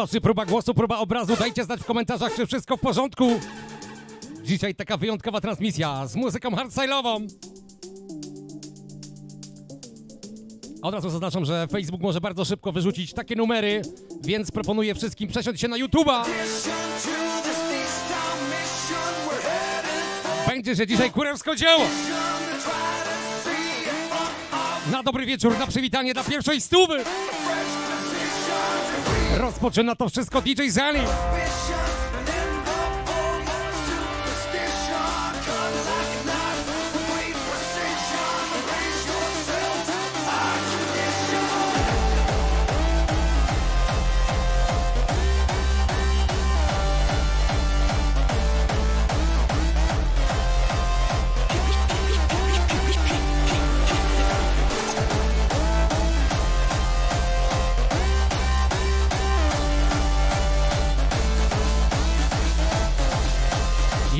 Raz, dwa, trzy, próba głosu, próba obrazu. Dajcie znać w komentarzach, czy wszystko w porządku. Dzisiaj taka wyjątkowa transmisja z muzyką hardstyle'ową. Od razu zaznaczam, że Facebook może bardzo szybko wyrzucić takie numery, więc proponuję wszystkim przesiąść się na YouTube'a. Będzie, że dzisiaj kurewsko dzieło. Na dobry wieczór, na przywitanie, na pierwszej stówy. Rozpoczyna to wszystko DJ Zali.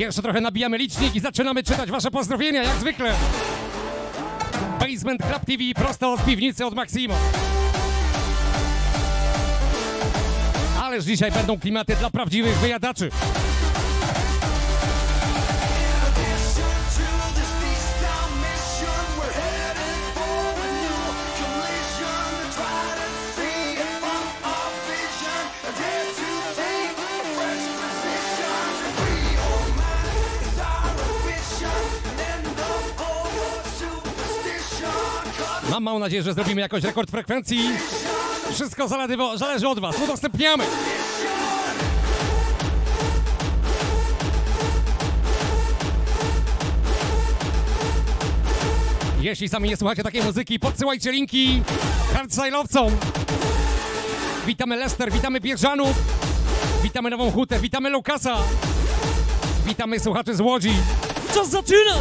Jeszcze trochę nabijamy licznik i zaczynamy czytać wasze pozdrowienia, jak zwykle. Basement Club TV prosto od piwnicy od Maximo. Ależ dzisiaj będą klimaty dla prawdziwych wyjadaczy. Mam nadzieję, że zrobimy jakoś rekord frekwencji. Wszystko zależy, zależy od was. Udostępniamy. Jeśli sami nie słuchacie takiej muzyki, podsyłajcie linki hardstyle'owcom. Witamy Lester, witamy Bieżanów, witamy Nową Hutę, witamy Lukasa, witamy słuchaczy z Łodzi. Czas zaczyna!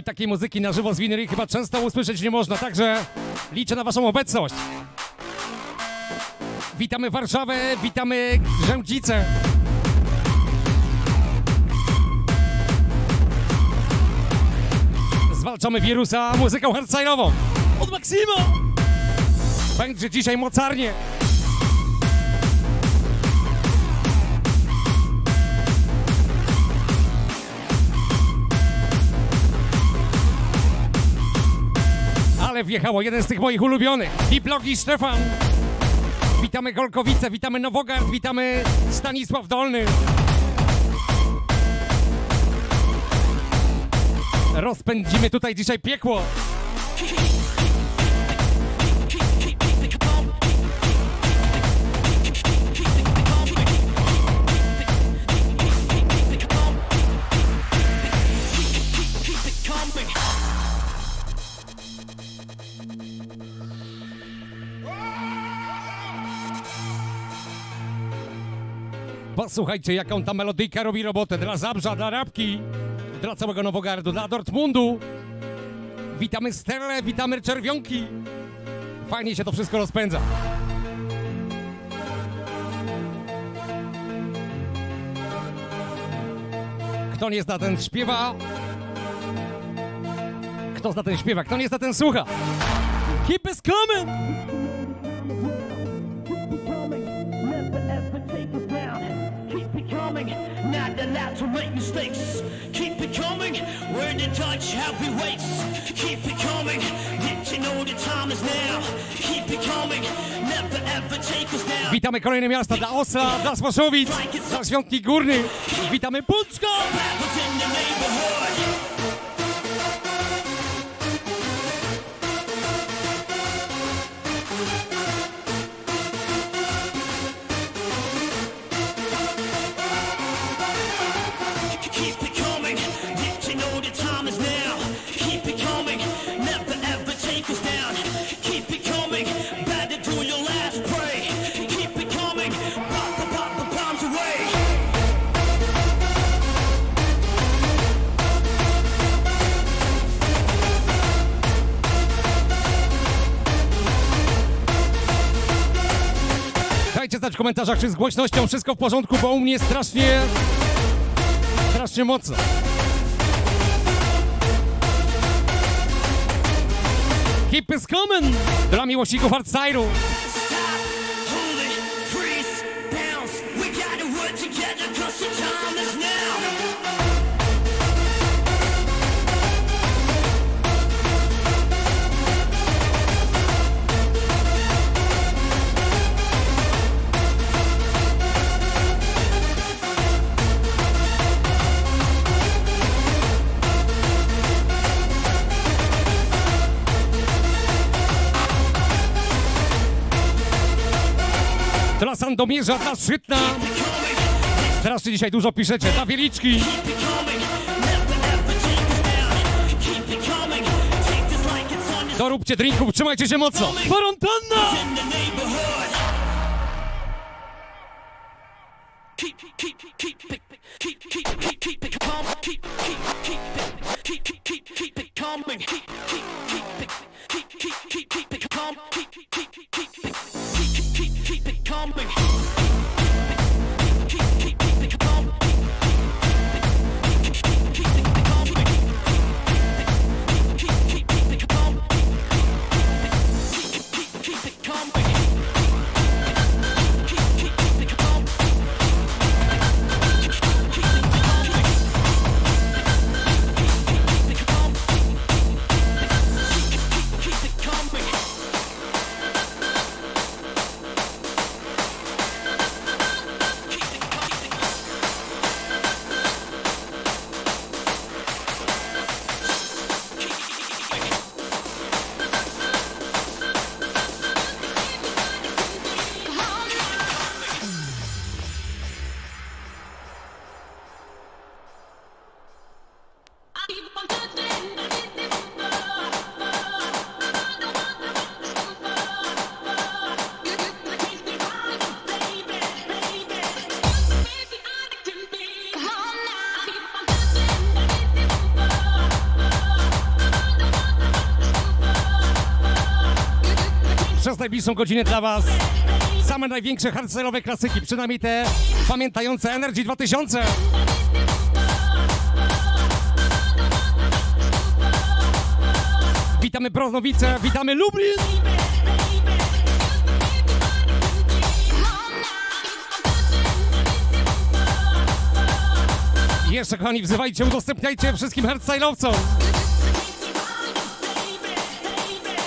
Oj, takiej muzyki na żywo z winery chyba często usłyszeć nie można, także liczę na waszą obecność. Witamy Warszawę, witamy Grzędzice. Zwalczamy wirusa muzyką hardstyle'ową. Od Maksima! Będzie dzisiaj mocarnie. Ale wjechało jeden z tych moich ulubionych. Diplogi Stefan. Witamy Golkowice, witamy Nowogard, witamy Stanisław Dolny. Rozpędzimy tutaj dzisiaj piekło. Posłuchajcie, jaką ta melodyjka robi robotę dla Zabrza, dla Rabki, dla całego Nowogardu, dla Dortmundu. Witamy Sterle, witamy Czerwionki. Fajnie się to wszystko rozpędza. Kto nie zna, ten śpiewa. Kto zna, ten śpiewa. Kto nie zna, ten słucha. Keep us coming! Make mistakes. Keep it coming, we're the heavyweights. Keep it coming, did you know the time is now? Keep it coming, never ever take us down. Witamy kolejne miasta dla Osla, dla Słoszowic, dla Świątki Górnych. Witamy Pucko! Komentarzach, czy z głośnością wszystko w porządku, bo u mnie strasznie, strasznie mocno. Keep is coming! Dla miłośników hardstyle'u. Dla Sandomierza, dla Szytna. Teraz ty dzisiaj dużo piszecie. Dla Wieliczki. Keep it coming, never ever take us down. Keep it coming, take this like it's on this Doróbcie drinków, trzymajcie się mocno. Kwarantanna! in the neighborhood. Keep, keep, keep, keep it, keep, keep, keep, keep it calm. Keep, keep, keep it, keep, keep, keep, keep it coming. Keep, keep, keep it, keep, keep, keep, keep it calm. Keep, keep, keep, keep it, keep, najbliższą godzinę dla Was same największe hardstyle'owe klasyki, przynajmniej te pamiętające Energy 2000. Witamy Broznowice, witamy Lublin! Jeszcze kochani, wzywajcie, udostępniajcie wszystkim hardstyle'owcom.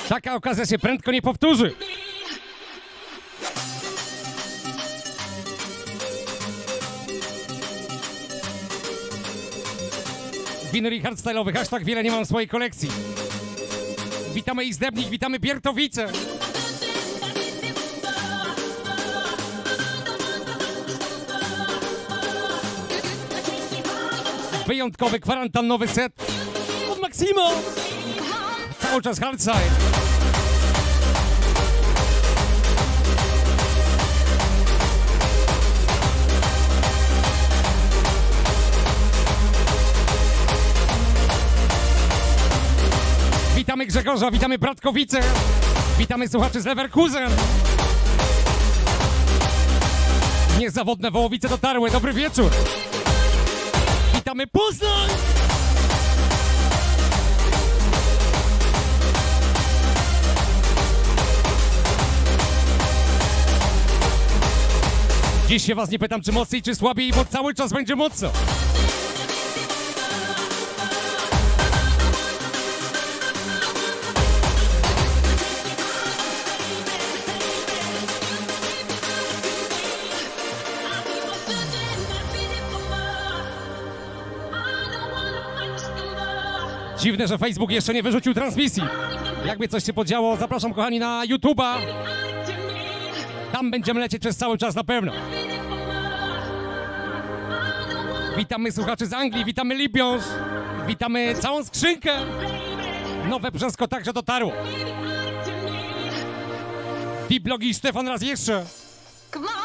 Taka okazja się prędko nie powtórzy. Winery hardstyle'owych, aż tak wiele nie mam w swojej kolekcji. Witamy Izdebnik, witamy Piertowice. Wyjątkowy kwarantannowy set od Maximo. Cały czas hardstyle. Witamy Grzegorza, witamy Bratkowice, witamy słuchaczy z Leverkusen. Niezawodne Wołowice dotarły, dobry wieczór. Witamy Poznań! Dziś się was nie pytam, czy mocniej, czy słabiej, bo cały czas będzie mocno. Dziwne, że Facebook jeszcze nie wyrzucił transmisji. Jakby coś się podziało, zapraszam kochani na YouTube'a. Tam będziemy lecieć przez cały czas na pewno. Witamy słuchaczy z Anglii, witamy Libiąż, witamy całą skrzynkę. Nowe brzesko także dotarło. I Stefan raz jeszcze. Come on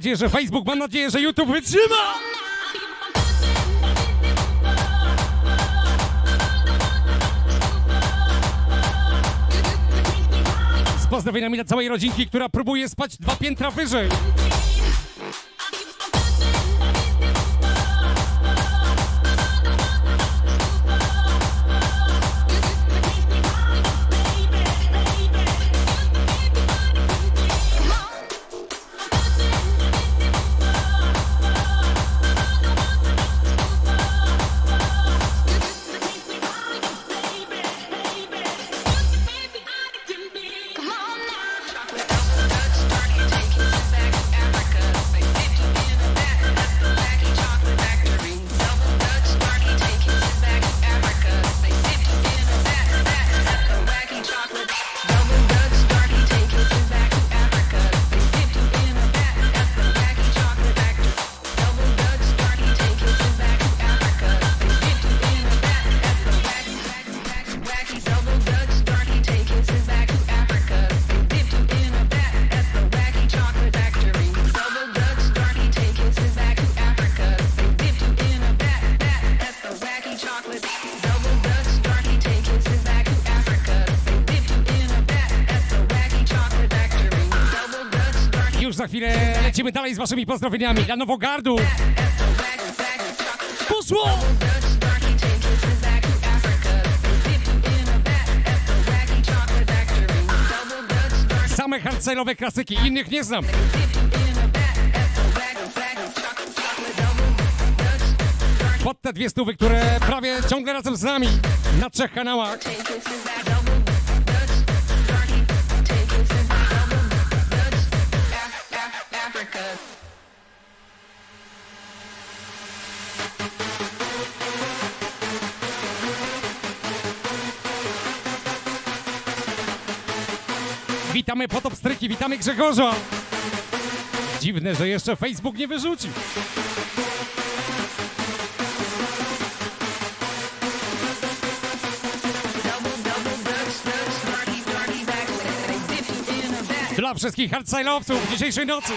nadzieję, że Facebook, mam nadzieję, że YouTube wytrzyma. Z pozdrowieniami dla całej rodzinki, która próbuje spać dwa piętra wyżej. Lecimy dalej z waszymi pozdrowieniami dla Nowogardu. Poszło! Same hardstyle'owe klasyki, innych nie znam. Pod te dwie stówy, które prawie ciągle razem z nami na trzech kanałach. Witamy Potop Stryki, witamy Grzegorza. Dziwne, że jeszcze Facebook nie wyrzucił. Dla wszystkich hardstyle'owców dzisiejszej nocy.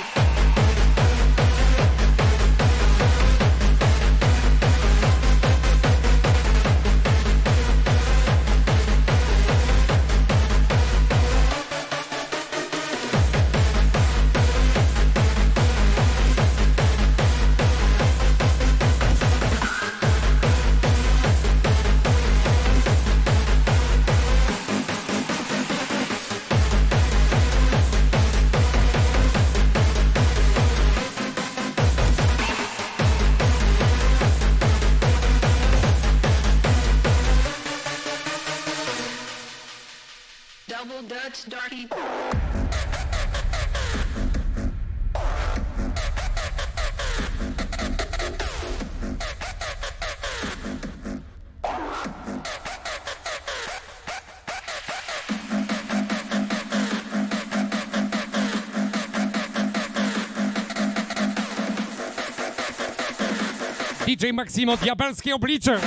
DJ Maximo, diabelskie oblicze.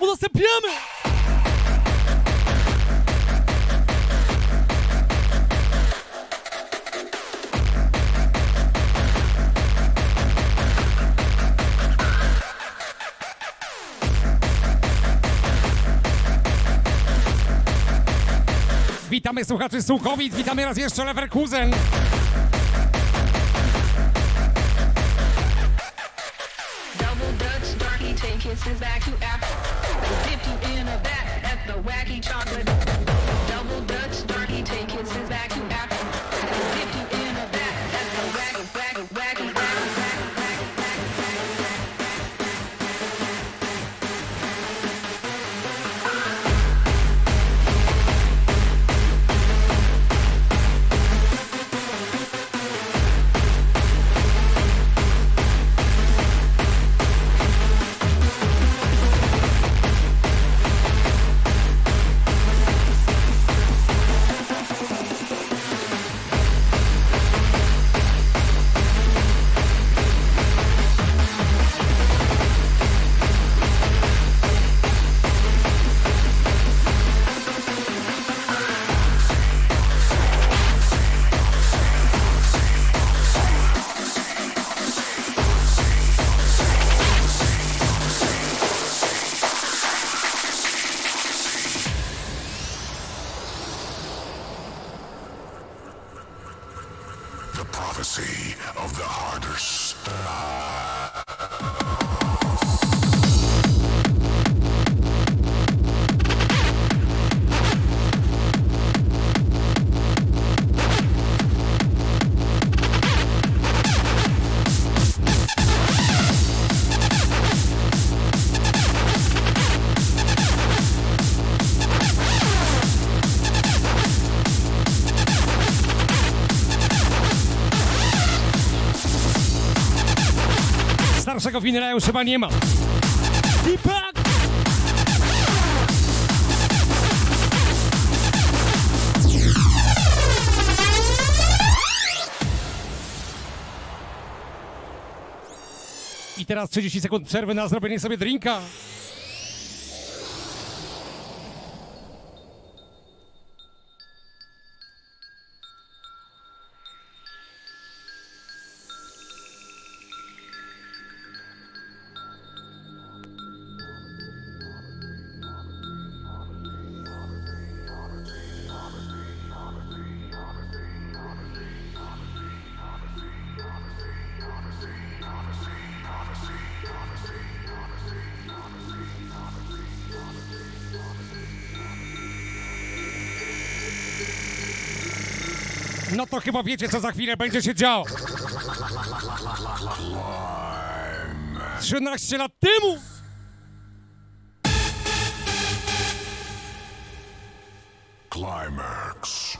Udostępniamy! Witamy słuchaczy Suchowic, witamy raz jeszcze Leverkusen. Chyba nie ma. Deepak! I teraz 30 sekund przerwy na zrobienie sobie drinka. Chyba wiecie, co za chwilę będzie się działo. 13 lat temu! Climax.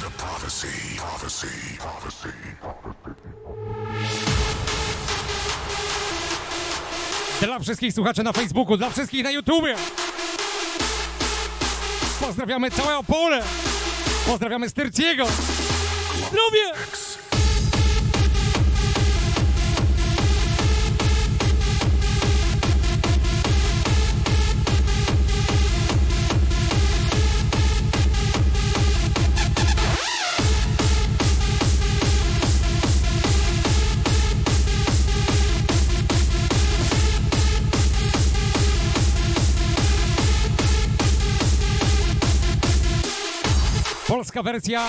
The prophecy, prophecy, prophecy. Dla wszystkich słuchaczy na Facebooku, dla wszystkich na YouTubie. Pozdrawiamy całe Opole. Pozdrawiamy Styrciego. Zdrowie! Polska wersja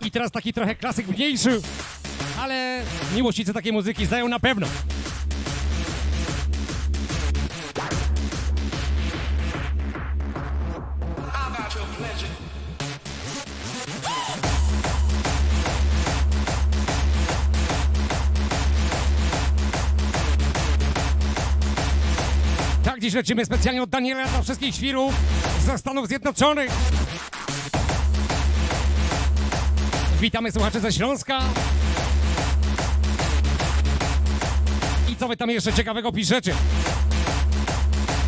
I teraz taki trochę klasyk mniejszy, ale miłośnicy takiej muzyki znają na pewno. Dziś lecimy specjalnie od Daniela dla wszystkich świrów ze Stanów Zjednoczonych. Witamy słuchaczy ze Śląska. I co wy tam jeszcze ciekawego piszecie?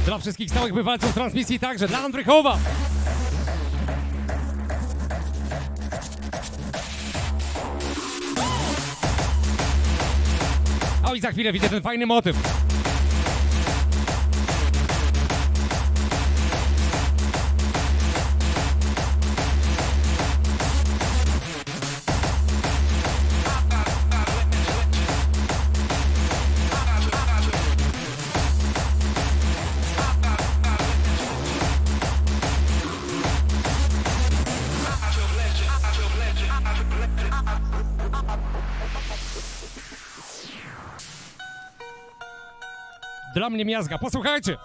Dla wszystkich stałych bywalców transmisji także, dla Andrychowa. O i za chwilę widzę ten fajny motyw. Dla mnie miazga. Posłuchajcie.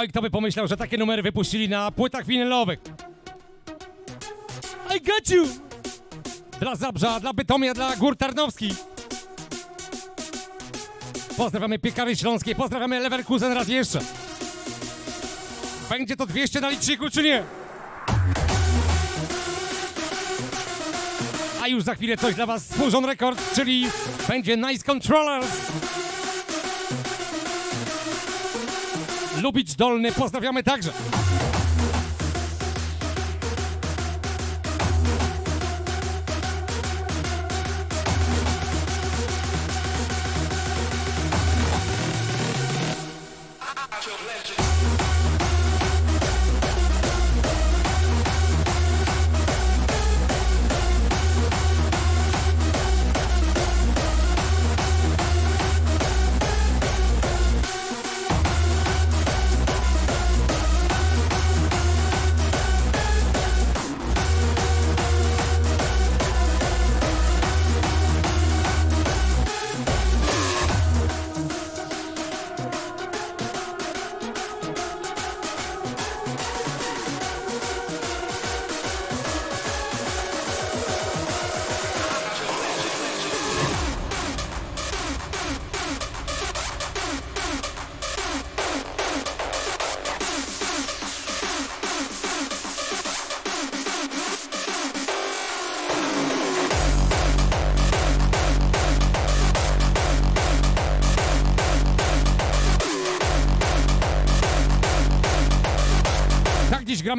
Oj, kto by pomyślał, że takie numery wypuścili na płytach winylowych. I got you! Dla Zabrza, dla Bytomia, dla Gór Tarnowskich. Pozdrawiamy Piekary Śląskie, pozdrawiamy Leverkusen raz jeszcze. Będzie to 200 na liczniku, czy nie? A już za chwilę coś dla was Fusion Records, czyli będzie Nice Controllers. Lubicz Dolny, pozdrawiamy także.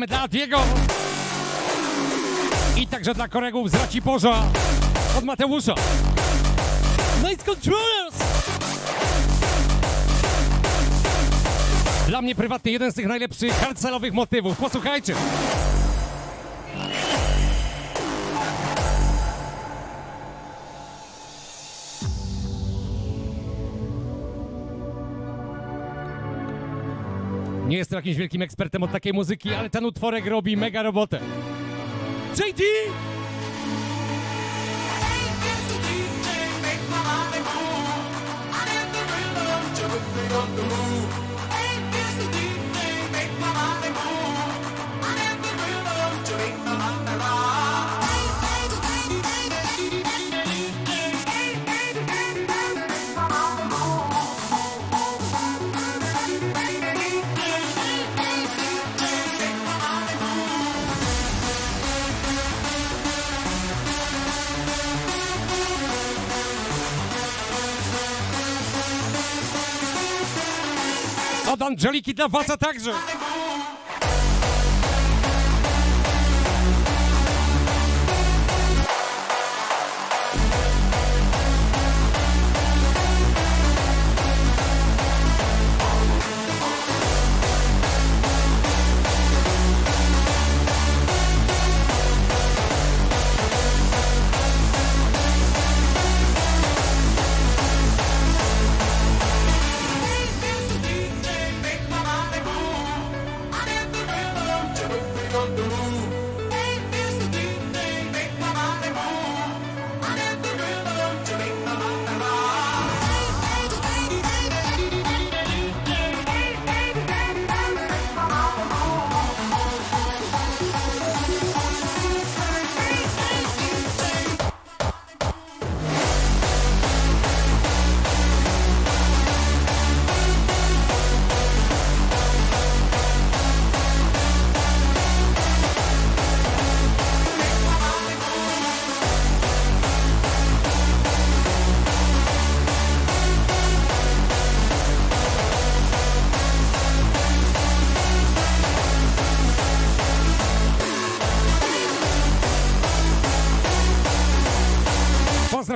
Gramy dla Diego. I także dla kolegów z Raciporza od Mateusza. Nice Controllers! Dla mnie prywatnie jeden z tych najlepszych hardcelowych motywów. Posłuchajcie. Nie jestem jakimś wielkim ekspertem od takiej muzyki, ale ten utworek robi mega robotę. JD! Od Angeliki dla was także.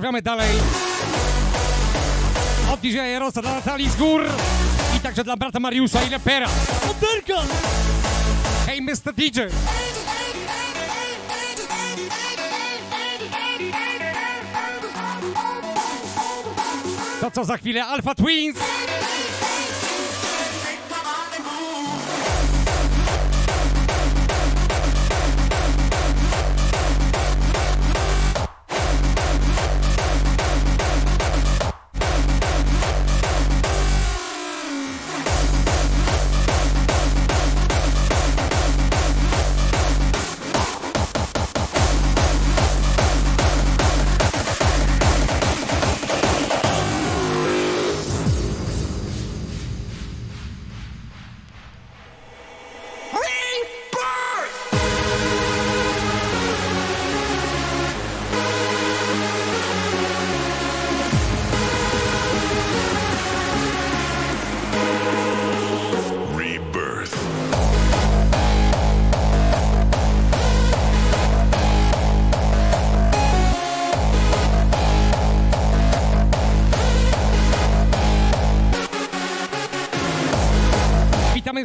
Pozdrawiamy dalej. Od DJ Rosa dla Natalii z gór i także dla brata Mariusza i Lepera. Oderka! Hej, Mr. DJ! To co za chwilę Alpha Twins!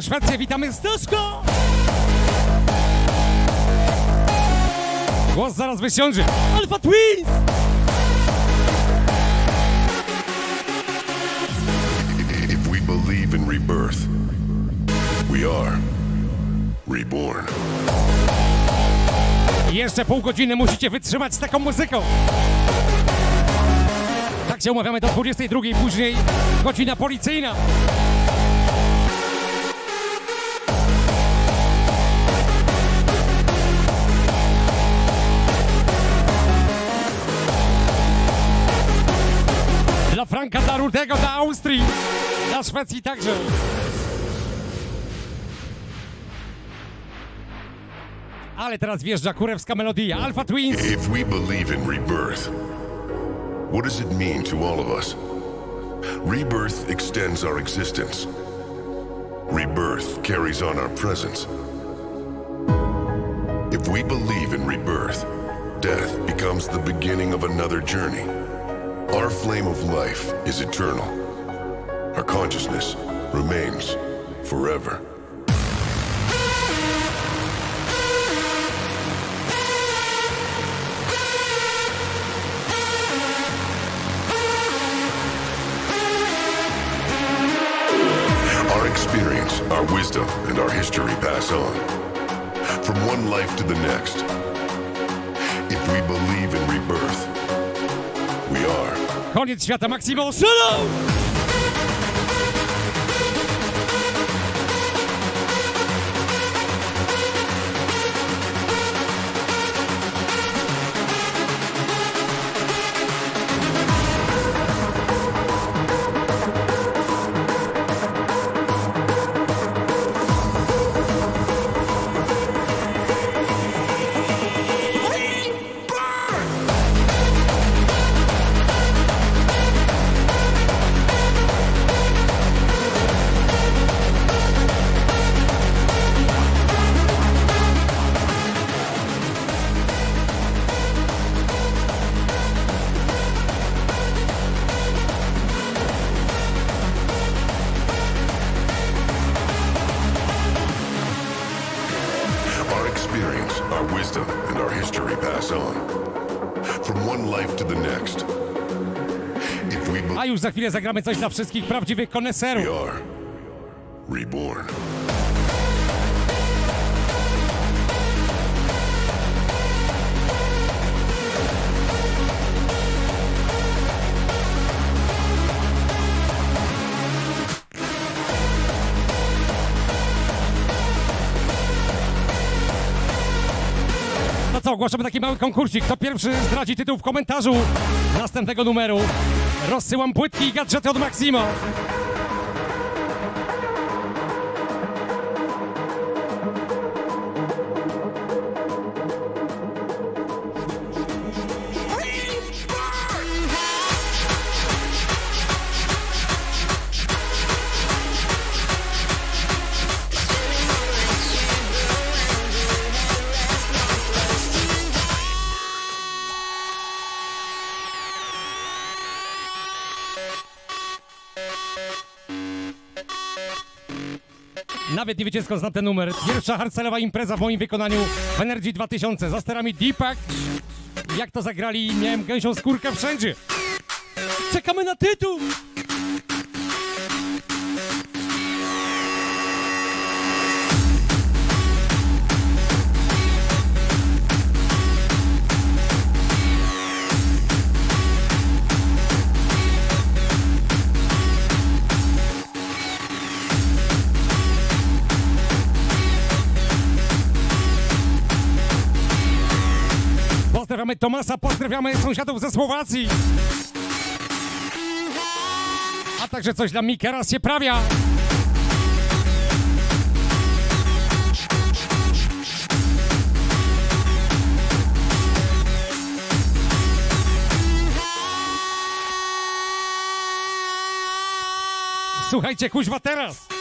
Witamy Szwecję, witamy Staszko! Głos zaraz wysiądzie. Alpha Twins! If we believe in rebirth, we are reborn. Jeszcze pół godziny musicie wytrzymać z taką muzyką. Tak się umawiamy do 22, później godzina policyjna. Dla Franka, dla Austrii, dla Szwecji także. Ale teraz wjeżdża kurewska melodia. Alpha Twins. If we believe in rebirth, what does it mean to all of us? Rebirth extends our existence. Rebirth carries on our presence. If we believe in rebirth, death becomes the beginning of another journey. Our flame of life is eternal. Our consciousness remains forever. Our experience, our wisdom, and our history pass on. From one life to the next. If we believe in rebirth, we are. Koniec świata Maksimo Solo! Za chwilę zagramy coś dla wszystkich prawdziwych koneserów. reborn. No co, ogłaszamy taki mały konkursik. Kto pierwszy zdradzi tytuł w komentarzu następnego numeru, rozsyłam płytki i gadżety od Maximo. Nawet nie wiecie skąd znam ten numer. Pierwsza hardstyle'owa impreza w moim wykonaniu w Energy 2000 za sterami Deepak. Jak to zagrali, miałem gęsią skórkę wszędzie. Czekamy na tytuł! Tomasa, pozdrawiamy sąsiadów ze Słowacji. A także coś dla Miki, raz się prawia. Słuchajcie, kuźwa teraz!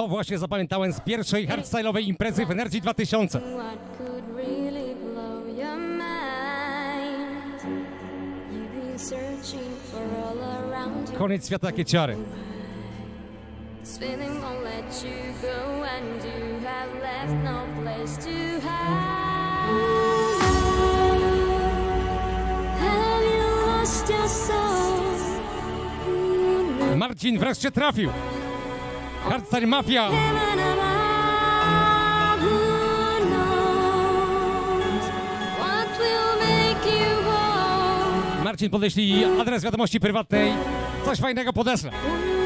To właśnie zapamiętałem z pierwszej hardstyle'owej imprezy w Energy 2000. What could really blow your mind? You've been searching for all around you. Koniec świata, jakie ciary. This feeling won't let you go, and you have left no place to hide. Have you lost your soul? You Marcin wreszcie trafił. Hardstyle Mafia. Marcin podeślij adres wiadomości prywatnej. Coś fajnego podeślę. Only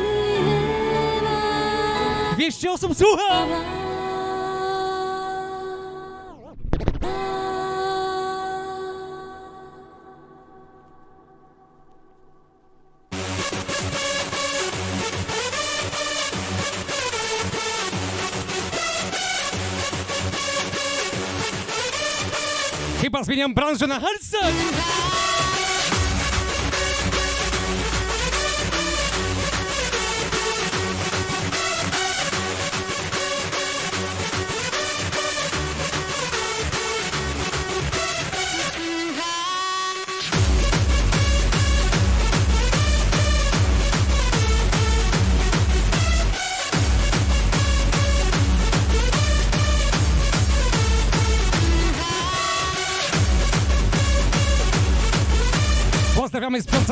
heaven 200 osób słucha! Chyba zmieniam branżę na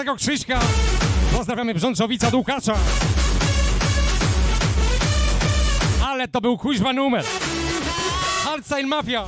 Piącego Krzyśka. Pozdrawiamy Brzączowica Dłukacza. Ale to był kuźwa numer. Hardstyle Mafia.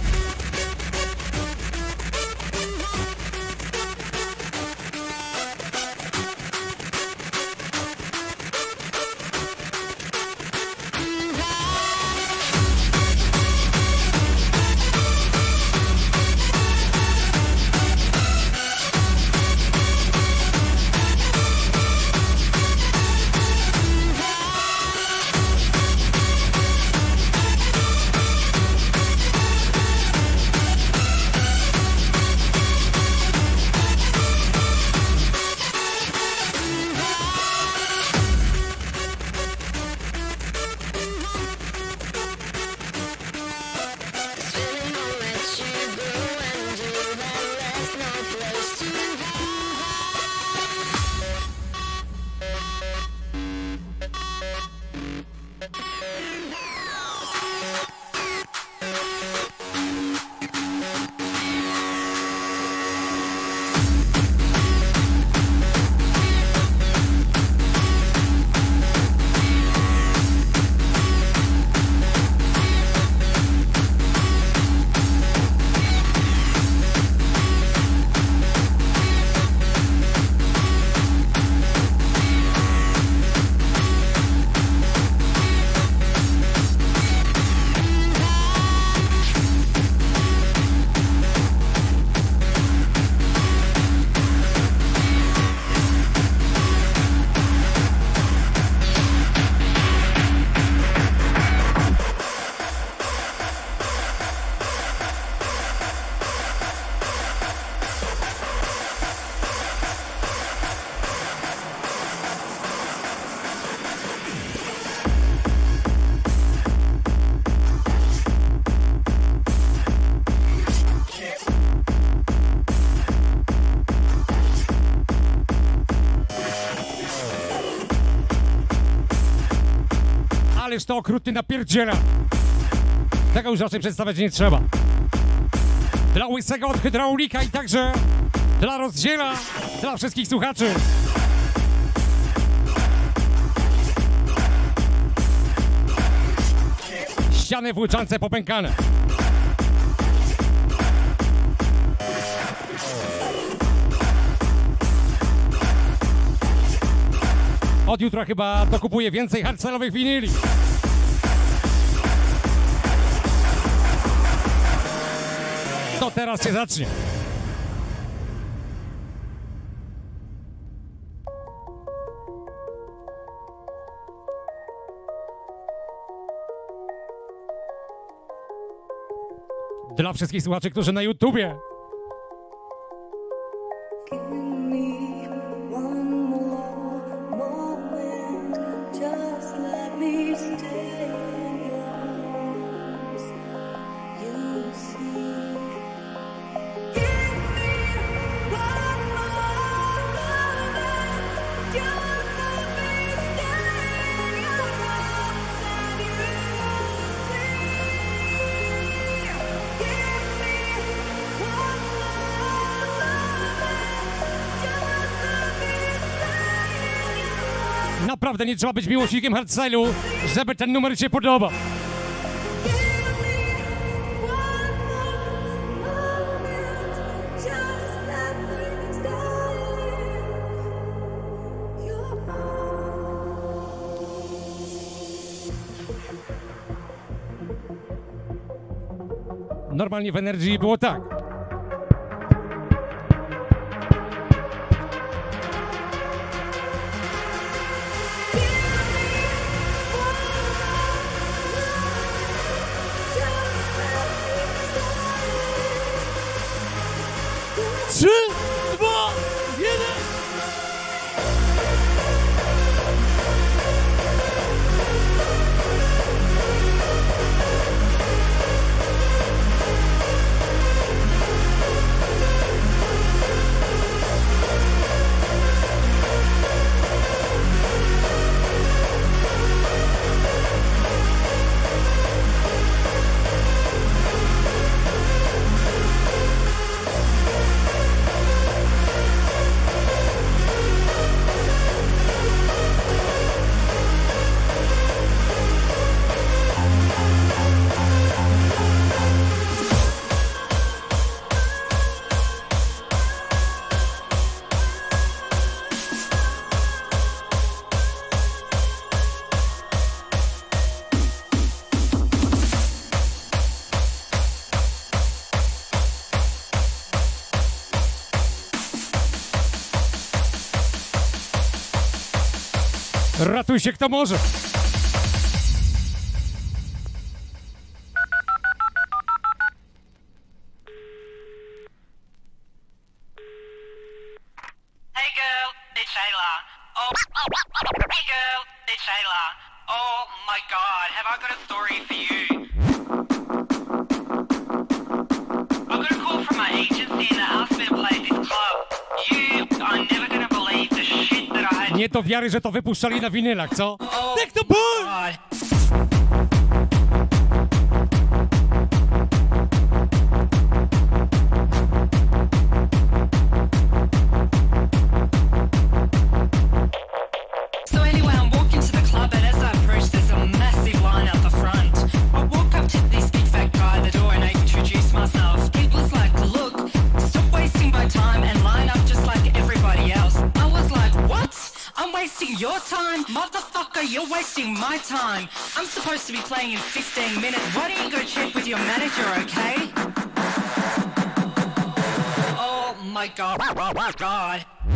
to okrutny napierdziela. Tego już raczej przedstawiać nie trzeba. Dla łysego od hydraulika i także dla rozdziela, dla wszystkich słuchaczy. Ściany włóczance popękane. Od jutra chyba dokupuję więcej harcelowych winyli. teraz się zacznie. Dla wszystkich słuchaczy, którzy na YouTubie naprawdę nie trzeba być miłośnikiem hardstyle'u, żeby ten numer się podobał. Normalnie w energii było tak. Ratuj się kto może! wiary, że to wypuszczali na winylach, co? Oh.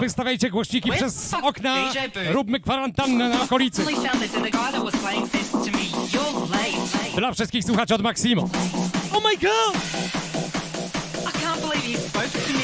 Wystawiajcie głośniki przez okna. Róbmy kwarantannę na okolicy. Dla wszystkich słuchaczy od Maximo. Oh my god! I can't believe he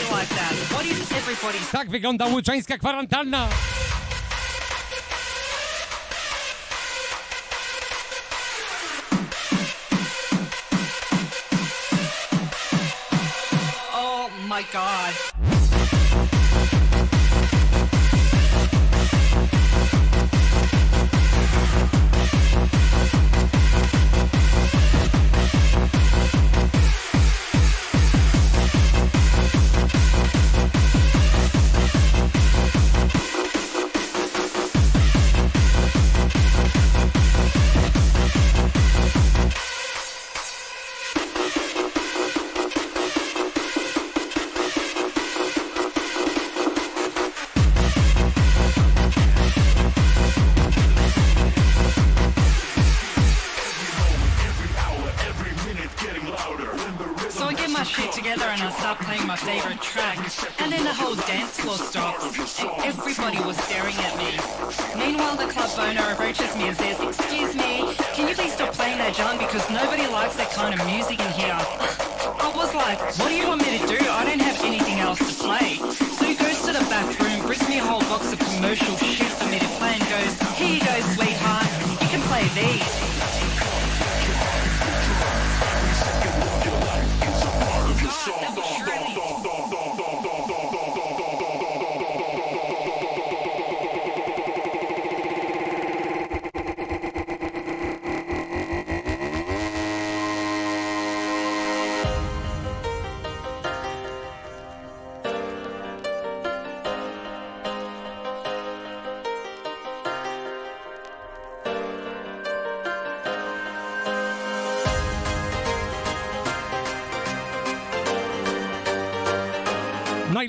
club owner approaches me and says, Excuse me, can you please stop playing that junk because nobody likes that kind of music in here. I was like, what do you want me to do? I don't have anything else to play. So he goes to the back room, brings me a whole box of commercial shit for me to play and goes, Here you go, sweetheart. You can play these.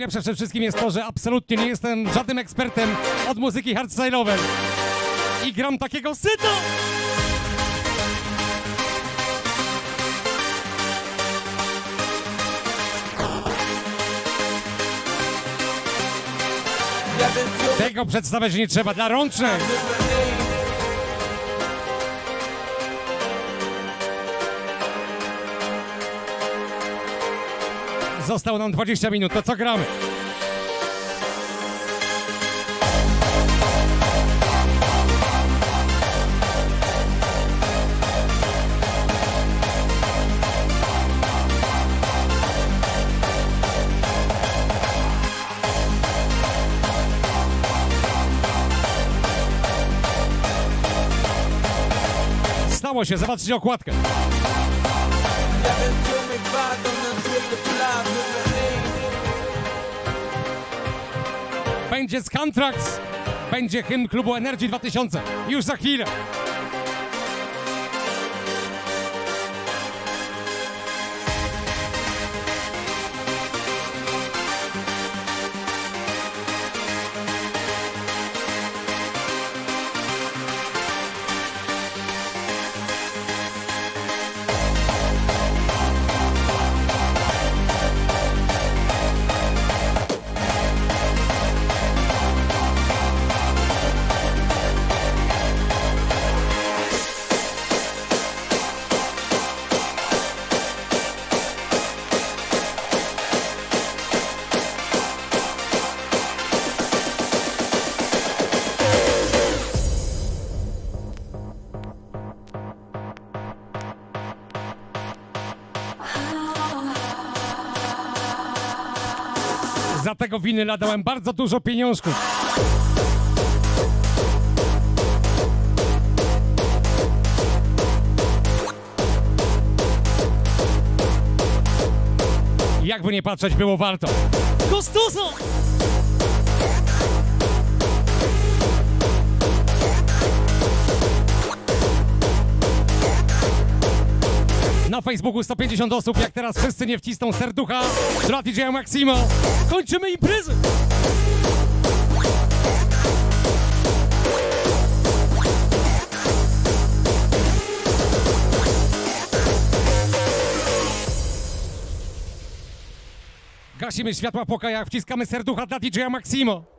Najlepsze przede wszystkim jest to, że absolutnie nie jestem żadnym ekspertem od muzyki hardstyle'owej. I gram takiego syta! Tego przedstawiać nie trzeba dla rączek. Zostało nam 20 minut, to co gramy? Stało się, zobaczcie okładkę. Będzie z Contracts, będzie hymn klubu Energy 2000. Już za chwilę. Tego winyla dałem bardzo dużo pieniążków. Jakby nie patrzeć, było warto. Gustuso! Facebooku 150 osób, jak teraz wszyscy nie wcisną serducha dla DJ Maximo. Kończymy imprezę! Gasimy światła pokoja, wciskamy serducha dla DJ Maximo.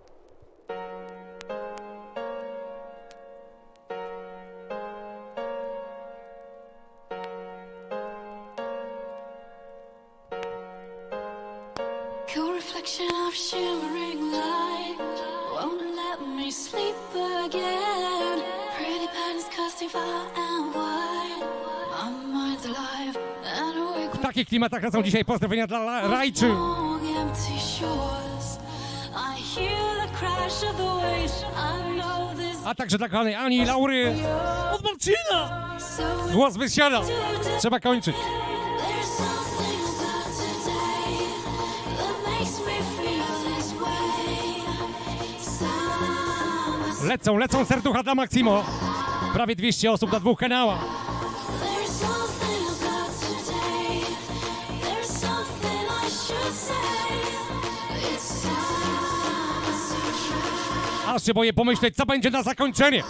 Crash of the waves. I know this. A także dla kochanej Ani, Laury, od Marcina. Głos wysiada. Trzeba kończyć. Lecą, lecą serducha dla Maximo. Prawie 200 osób na dwóch kanałach. Aż się boję pomyśleć, co będzie na zakończenie.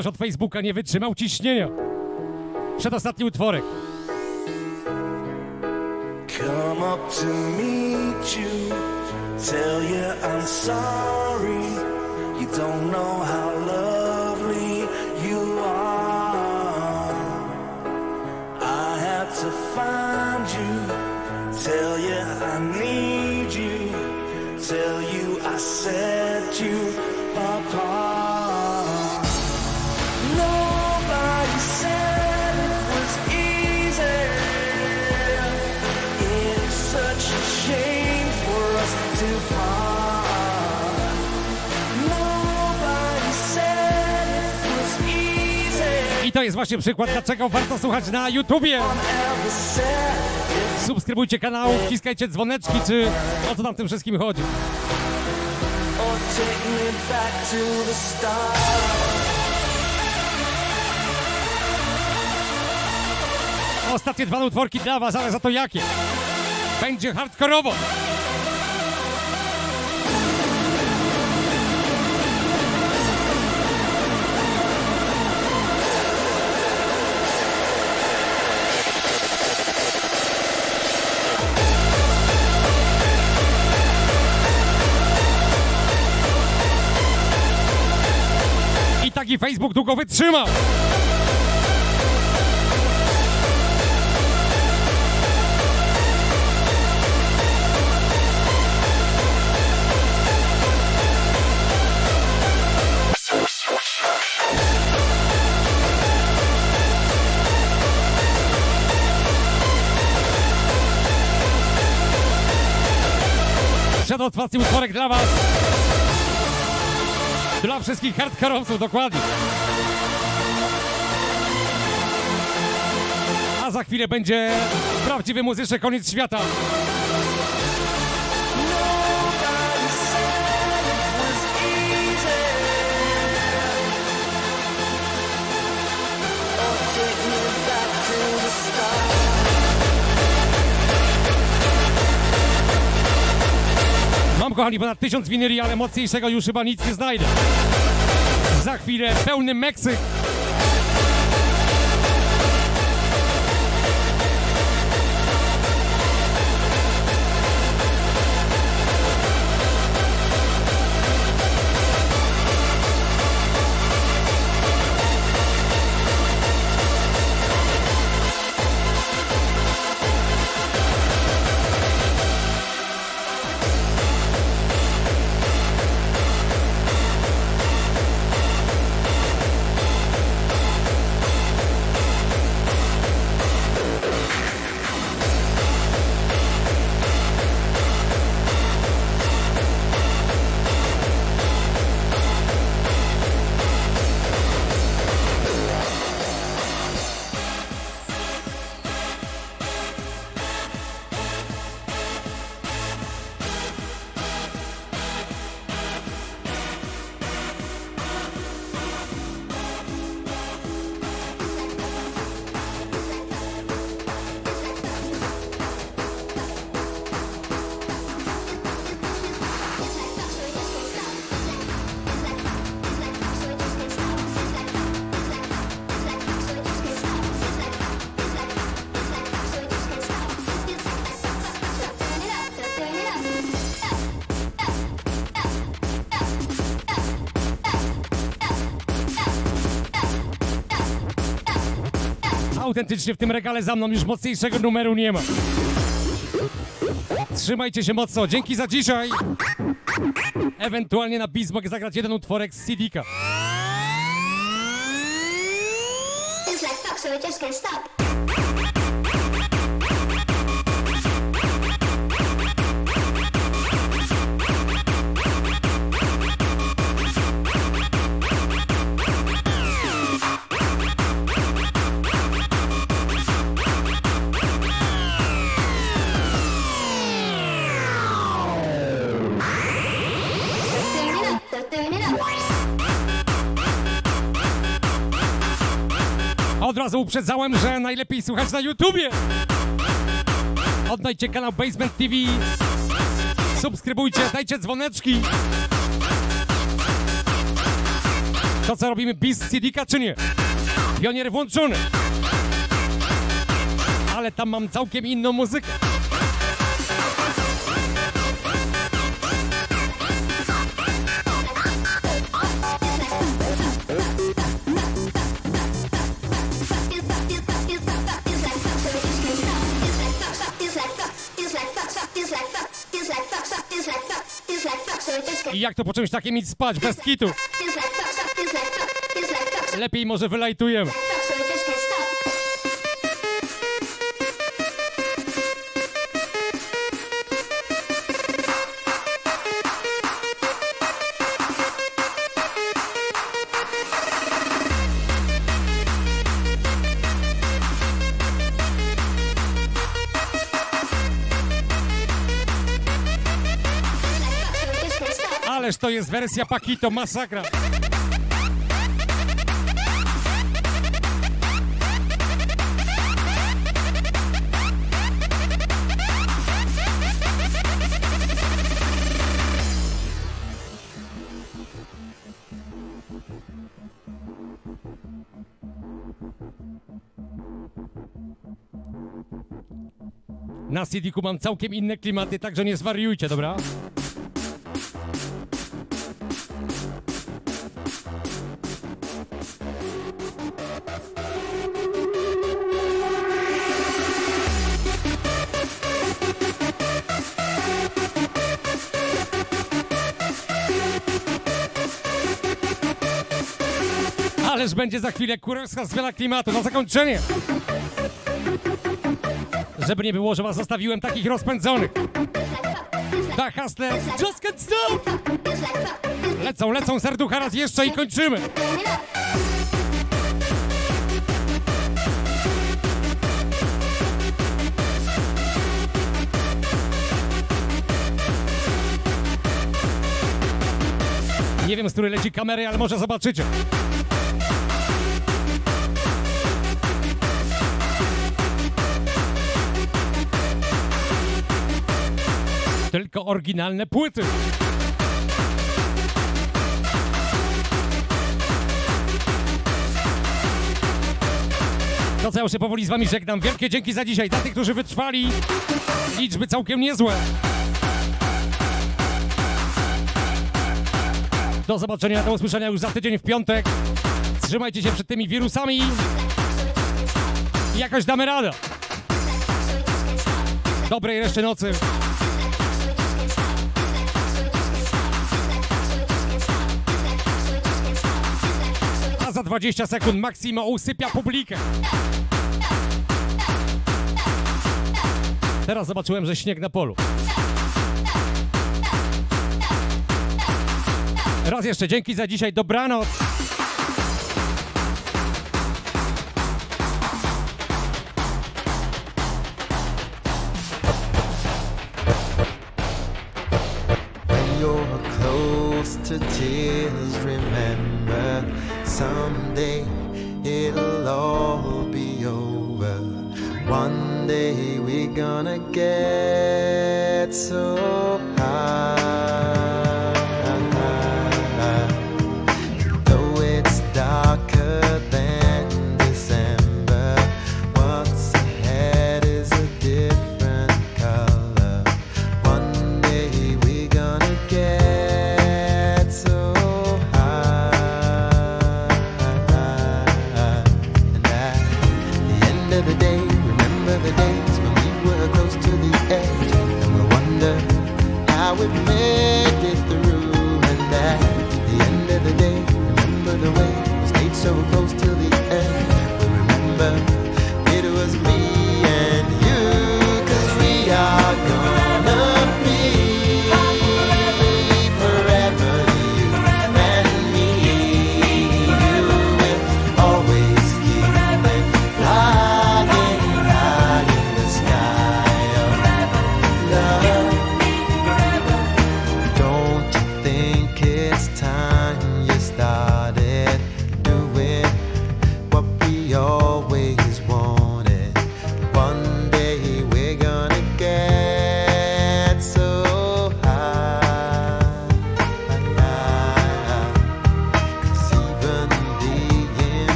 Ktoś od Facebooka nie wytrzymał ciśnienia. Przedostatni utworek. Come up to meet you, tell you I'm sorry. Właśnie przykład, dlaczego warto słuchać na YouTubie. Subskrybujcie kanał, wciskajcie dzwoneczki, czy o co tam tym wszystkim chodzi. Ostatnie dwa utworki dla was, ale za to jakie? Będzie hardkorowo. I taki Facebook długo wytrzymał. Przedostatni utworek dla was. Dla wszystkich hardkorowców, dokładnie. A za chwilę będzie prawdziwy muzyczny koniec świata. Kochani, ponad tysiąc winyli, ale mocniejszego już chyba nic nie znajdę. Za chwilę pełny Meksyk. Autentycznie w tym regale za mną już mocniejszego numeru nie ma. Trzymajcie się mocno, dzięki za dzisiaj. Ewentualnie na Bismarck zagrać jeden utworek z CD-ka. Like stop. Razu uprzedzałem, że najlepiej słuchać na YouTubie. Odnajdźcie kanał Basement TV. Subskrybujcie, dajcie dzwoneczki. To co robimy, bis CD-ka czy nie? Pionier włączony. Ale tam mam całkiem inną muzykę. I jak to po czymś takim spać, bez kitu. Lepiej może wylajtujemy. to jest wersja Pakito, masakra. Na CD-ku mam całkiem inne klimaty, także nie zwariujcie, dobra? Będzie za chwilę kurewska zmiana klimatu na zakończenie. Żeby nie było, że was zostawiłem takich rozpędzonych. Da Hustler, just get stuff! Lecą, lecą serducha raz jeszcze i kończymy. Nie wiem, z której leci kamery, ale może zobaczycie. Tylko oryginalne płyty. To co, ja się powoli z wami żegnam. Wielkie dzięki za dzisiaj. Dla tych, którzy wytrwali. Liczby całkiem niezłe. Do zobaczenia, do usłyszenia już za tydzień w piątek. Trzymajcie się przed tymi wirusami. I jakoś damy radę. Dobrej reszty nocy. 20 sekund Maksimo usypia publikę. Teraz zobaczyłem, że śnieg na polu. Raz jeszcze dzięki za dzisiaj, dobranoc. You're close to tears, remember someday it'll all be over. One day we're gonna get